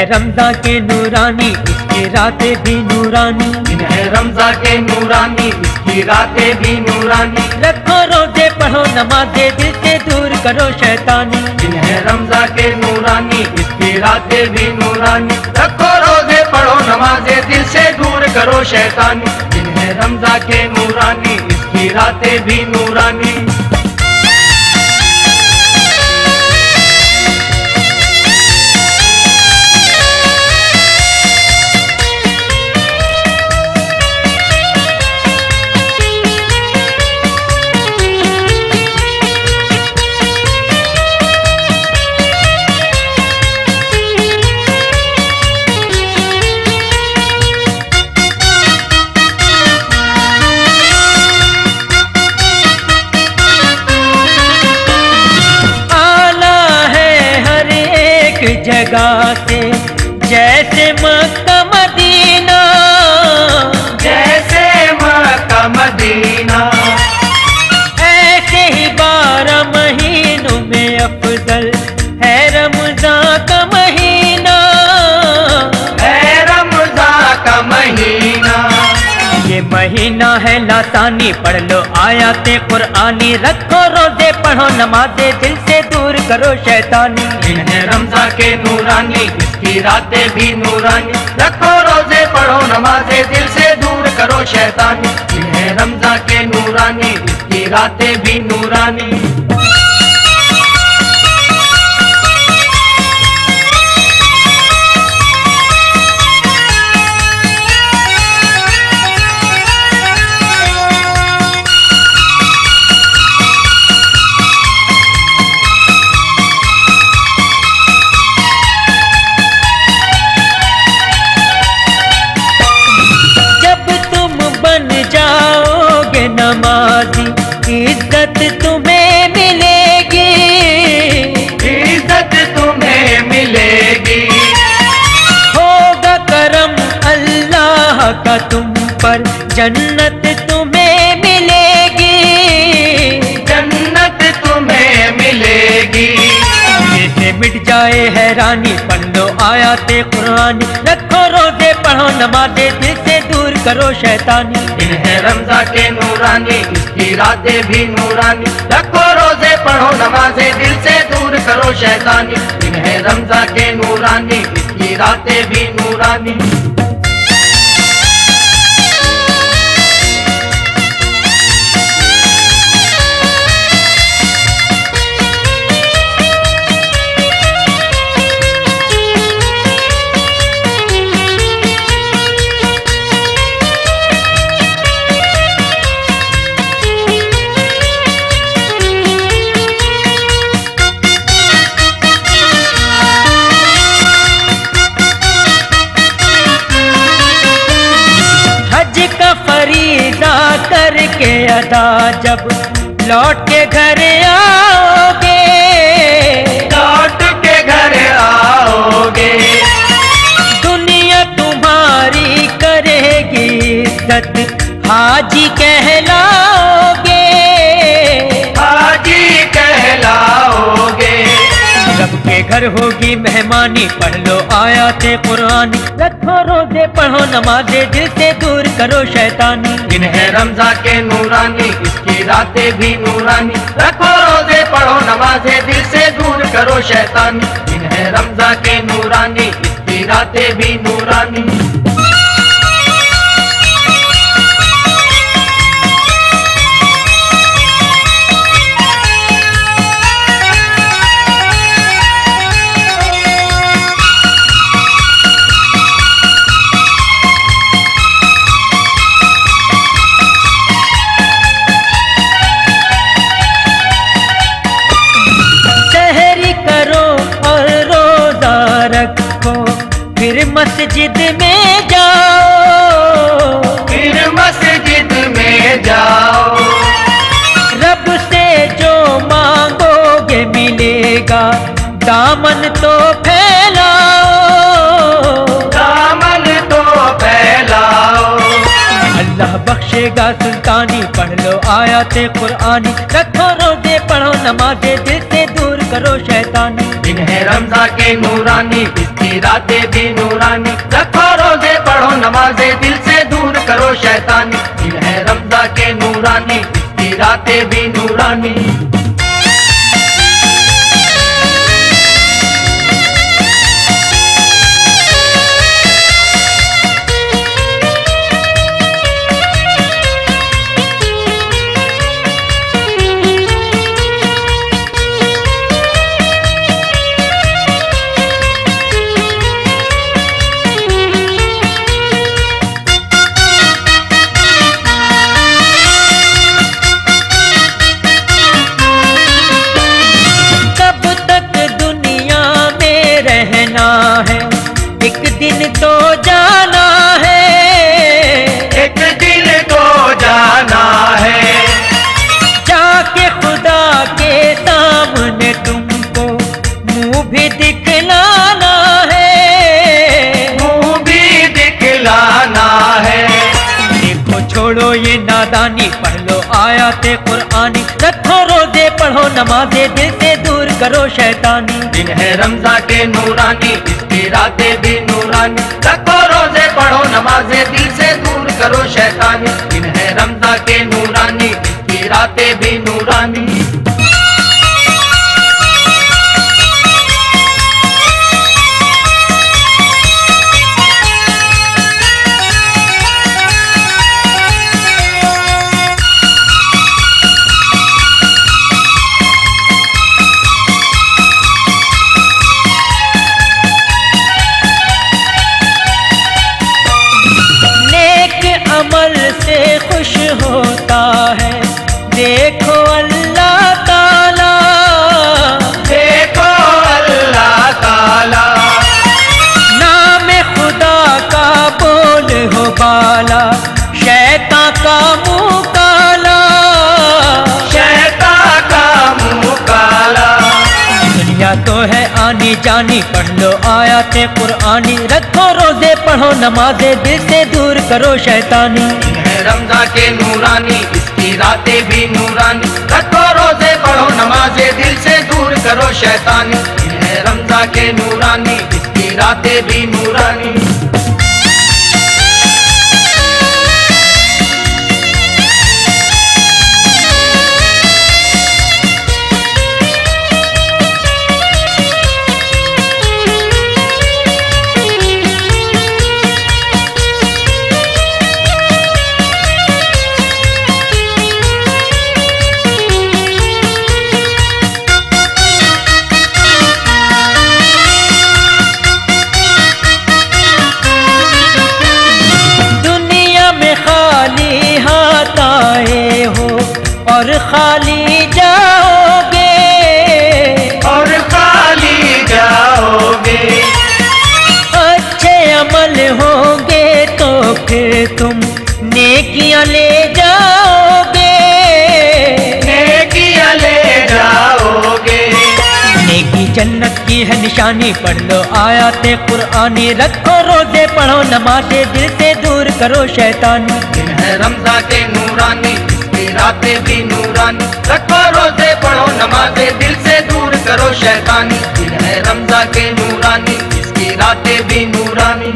है रमजा के नूरानी इसकी रातें भी नूरानी। दिन है रमजा के नूरानी इसकी रातें भी नूरानी। रखो रोज़े पढ़ो नमाजे दिल से दूर करो शैतानी। दिन है रमजा के नूरानी इसकी रातें भी नूरानी। रखो रोज़े पढ़ो नमाजे दिल से दूर करो शैतानी। दिन है रमजा के नूरानी इसकी रातें भी नूरानी। है पढ़ लो, आयाते कुरानी रखो, रोज़े पढ़ो, नमाजे दिल से दूर करो, शैतानी। इन्हें रमजा के नूरानी, इसकी रातें भी नूरानी। रखो, रोज़े पढ़ो, नमाजे दिल से दूर करो, शैतानी। इन्हें रमजा के नूरानी, इसकी रातें भी नूरानी। का तुम पर जन्नत तुम्हें मिलेगी जन्नत तुम्हें मिलेगी। से मिट जाए हैरानी पढ़ लो आयाते कुरानी रखो रोज़े पढ़ो नमाजे दिल से दूर करो शैतानी। दिन है रमजा के नूरानी इसकी रातें भी नूरानी। रखो रोज़े पढ़ो नमाजे दिल से दूर करो शैतानी। दिन है रमजा के नूरानी इसकी रातें भी नूरानी। अदा जब लौट के घर आओगे। लौट के घर आओगे। दुनिया तुम्हारी करेगी इज़्ज़त हाजी कहलाओगे। हाजी कहलाओगे। रब के घर होगी मेहमानी पढ़ लो आया थे कुरानी। रखो रोज़े पढ़ो, नमाजे दिल से दूर करो शैतानी। दिन है रमजा के नूरानी, इसकी रातें भी नूरानी। रखो रोज़े, पढ़ो, नमाजे दिल से दूर करो शैतानी। दिन है रमजा के नूरानी, इसकी रातें भी नूरानी। मस्जिद में जाओ। फिर मस्जिद में जाओ। रब से जो मांगोगे मिलेगा दामन तो फैलाओ। दामन तो फैलाओ। अल्लाह बख्शेगा सुल्तानी पढ़ लो आयाते कुरानी। रखो रोज़े पढ़ो नमाजे दिल से दूर करो शैतानी। है रमजा के नूरानी इसकी रातें भी नूरानी। रखो रोज़े, पढ़ो, नमाजे, दिल से दूर करो शैतानी। दिन है रमजा के नूरानी इसकी रातें भी नूरानी। नमाजे दिल से दूर करो शैतानी। दिन है रमजा के नूरानी, इसकी रातें भी नूरानी। रखो रोज़े, पढ़ो नमाजे, दिल से दूर करो शैतानी। खुश होता है। देखो अल्लाह ताला। देखो अल्लाह ताला। नाम खुदा का बोल हो बाला। शैता का मुँह काला। शैता का मुँह काला। दुनिया तो है आनी जानी पढ़ लो आयाते कुरानी। रखो रोज़े पढ़ो नमाजे दिल से दूर करो शैतानी। रमजा के नूरानी, इसकी रातें भी नूरानी। रखो रोज़े पढ़ो, नमाजे दिल से दूर करो शैतानी। है रमजा के नूरानी, इसकी रातें भी नूरानी। होंगे तो फिर तुम नेकियाँ ले जाओगे। नेकियाँ ले जाओगे। नेकी जन्नत की है निशानी पढ़ लो आयाते कुरानी रखो रोज़े पढ़ो नमाजे दिल से दूर करो शैतानी। दिन है रमजा के नूरानी रातें भी नूरानी। रखो रोज़े पढ़ो नमाजे दिल से दूर करो शैतानी। दिन है रमजा के नूरानी इसकी रातें भी नूरानी।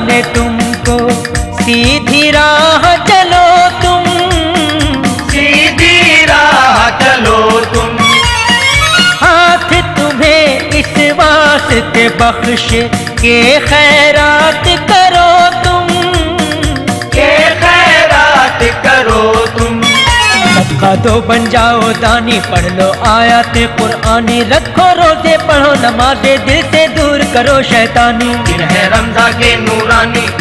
ने तुमको सीधी राह चलो तुम। सीधी राह चलो तुम। हाथ तुम्हें इस वास्ते बख्श के खैरात करो तुम। के खैरात करो तुम। सबका दो बन जाओ दानी पढ़ लो आयाते कुरानी। रखो रोज़े पढ़ो नमाजे दिल से दूर करो शैतानी। है रमजा के नूरानी।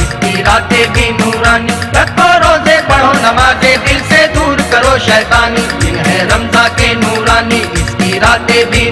इसकी भी नूरानी। रखो रोज़े, पढ़ो नमाजे, दिल से दूर करो शैतानी। दिन है रमजा के नूरानी, इसकी रातें भी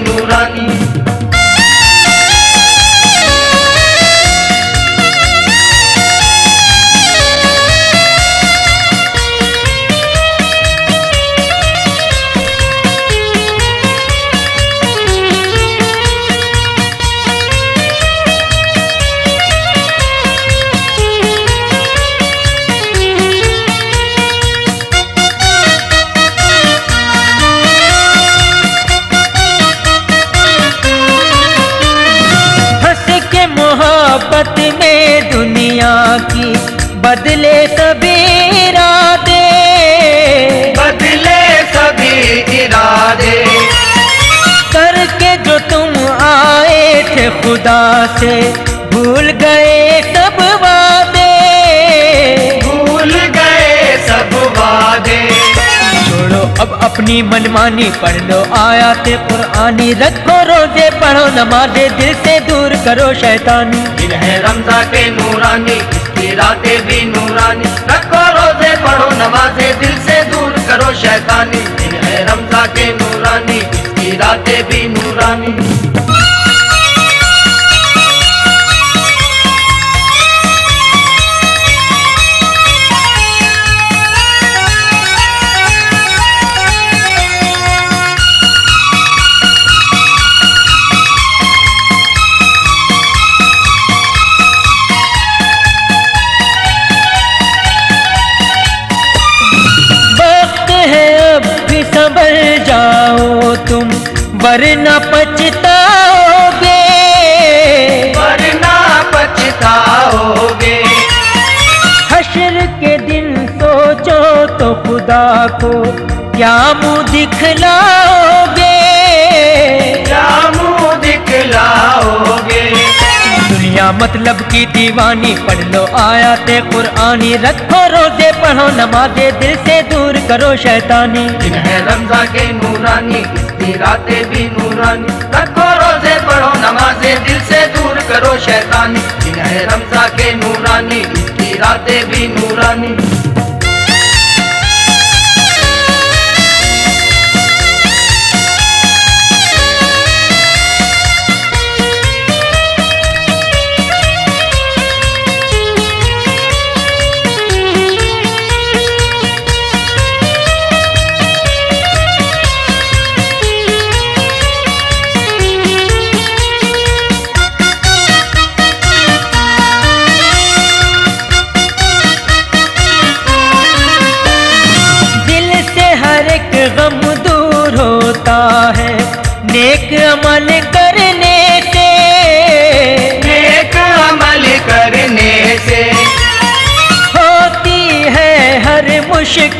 खुदा से भूल गए सब वादे। भूल गए सब वादे। छोड़ो अब अपनी मनमानी पढ़ लो आयाते कुरानी रखो रोज़े पढ़ो नमाजे दिल से दूर करो शैतानी। दिन है रमजा के नूरानी इसकी रातें भी नूरानी। रखो रोज़े पढ़ो नमाजे दिल से दूर करो शैतानी। दिन है रमजा के नूरानी इसकी रातें भी तुम वरना पछताओगे। वरना पछताओगे। हशर के दिन सोचो तो खुदा को क्या मुँह दिखलाओगे? दुनिया मतलब की दीवानी पढ़ लो आया ते कुरानी रखो, रोज़े पढ़ो, नमाजे दिल से दूर करो शैतानी। है रमजा के नूरानी रातें भी नूरानी। रखो, रोज़े पढ़ो, नमाजे दिल से दूर करो शैतानी। है रमजा के नूरानी रातें भी नूरानी।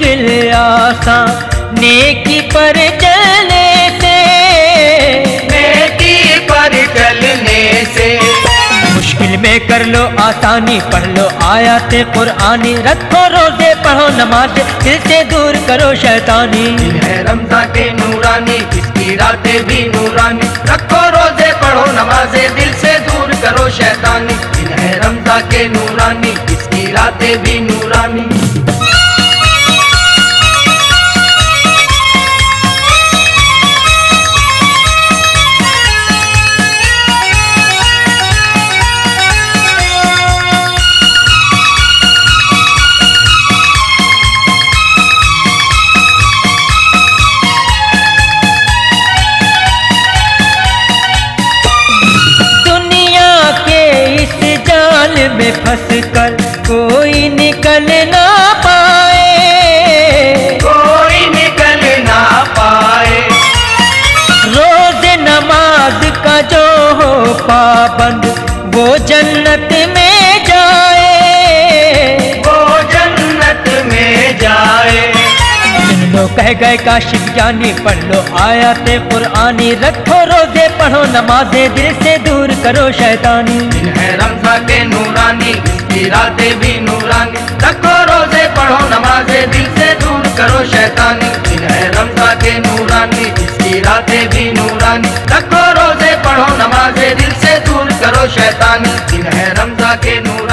मुश्किल आसान नेकी पर चलने से। नेकी पर चलने से। मुश्किल में कर लो आसानी पढ़ लो आयाते कुरानी रखो रोज़े पढ़ो नमाज़ दिल से दूर करो शैतानी। है रमजा के नूरानी इसकी रातें भी नूरानी। रखो रोज़े पढ़ो नमाजे दिल से दूर करो शैतानी। है रमजा के नूरानी इसकी रातें भी नूरानी। में फंस कर कोई निकल ना पाए। कोई निकल ना पाए। रोज नमाज़ का जो हो पाबंद वो जन्नत में जाए। वो जन्नत में जाए। लो कह गए काशिफ ज्ञानी पढ़ लो आयाते पुरानी रखो रोज़े पढ़ो नमाजे दिल से दूर करो शैतानी। है रमजा के नूरानी, इसकी रातें भी नूरानी। रखो रोज़े, पढ़ो नमाजे, दिल से दूर करो शैतानी। है रमजा के नूरानी, इसकी रातें भी नूरानी। रखो रोज़े, पढ़ो नमाजे, दिल से दूर करो शैतानी। है रमजा के नूरानी।